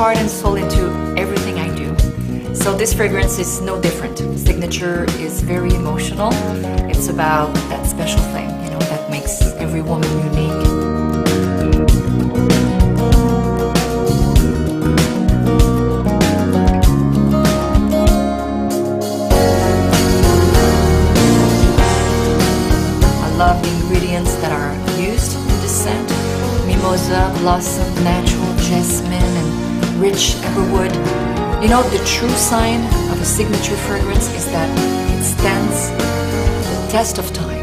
heart and soul into everything I do. So this fragrance is no different. Signature is very emotional. It's about that special thing, you know, that makes every woman unique. I love the ingredients that are used in this scent. Mimosa, blossom, natural jasmine, and rich amberwood. You know, the true sign of a signature fragrance is that it stands the test of time.